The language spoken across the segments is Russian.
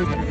Yeah.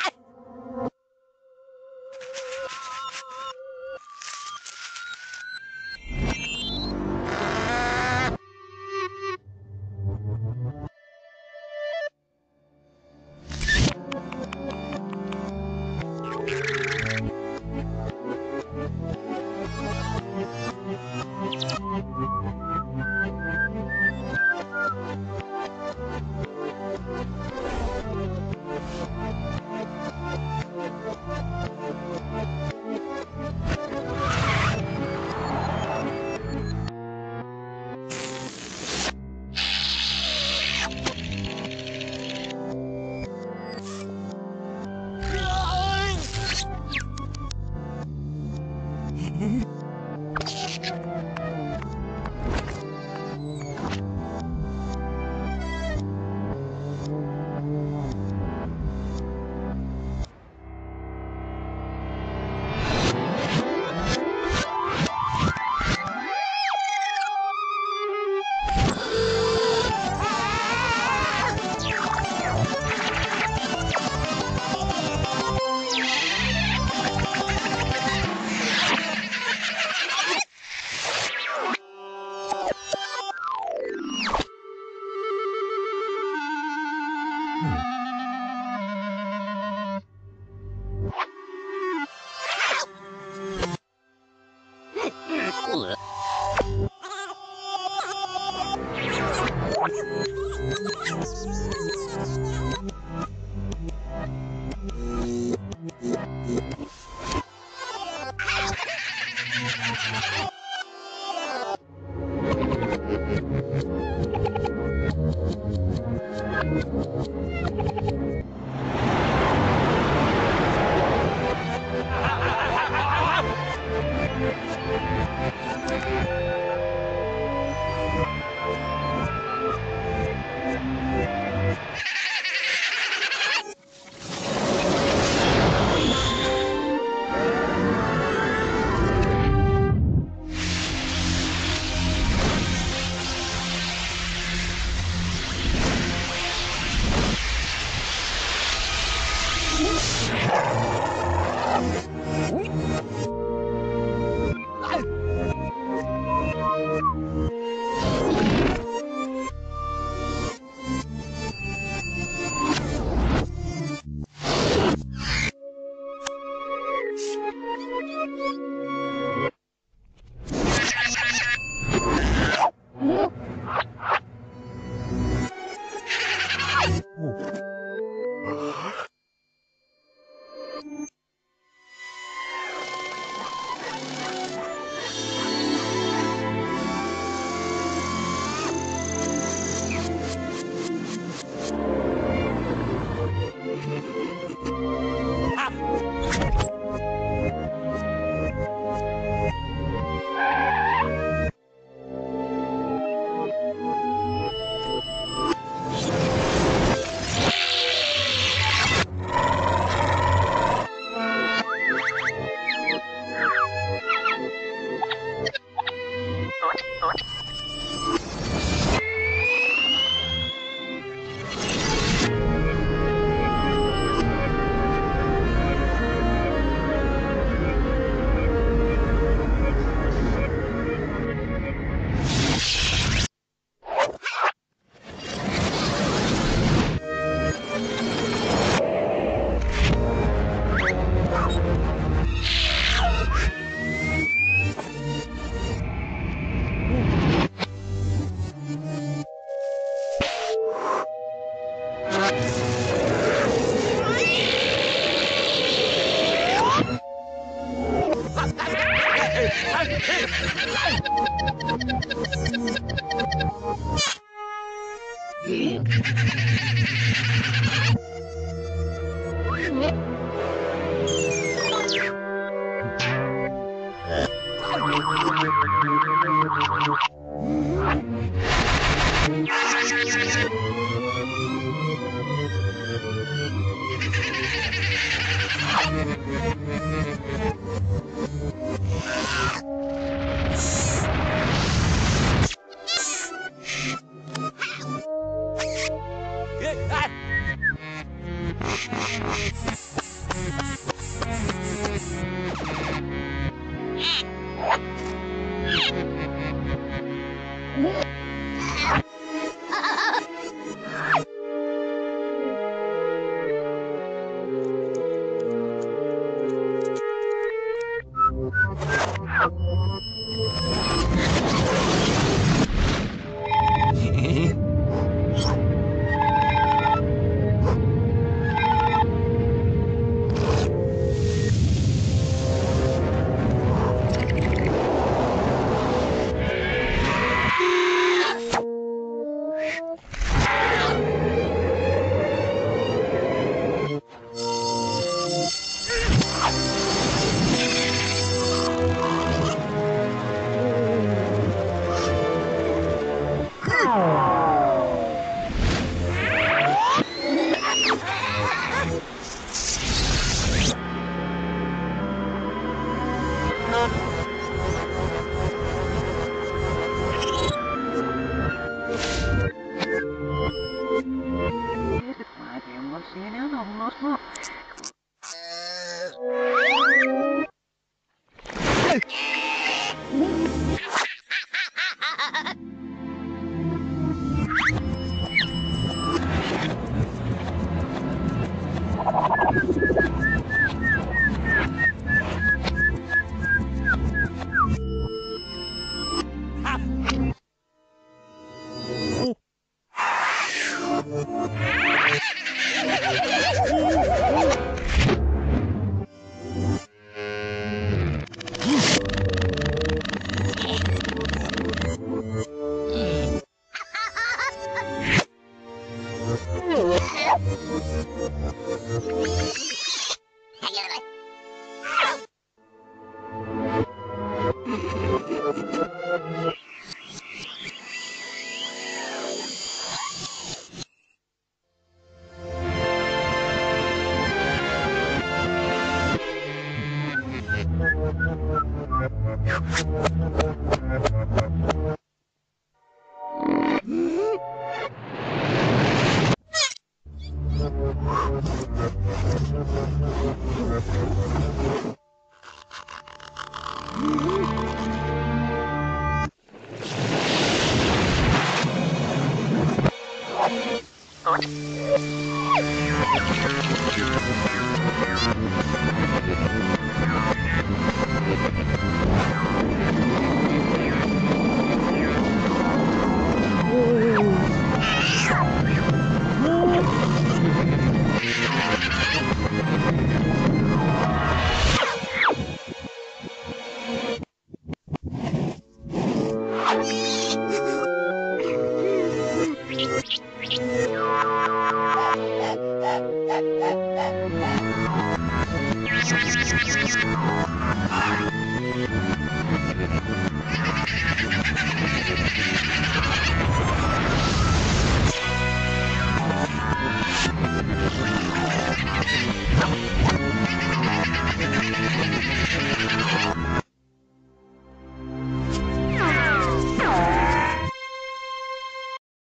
Report.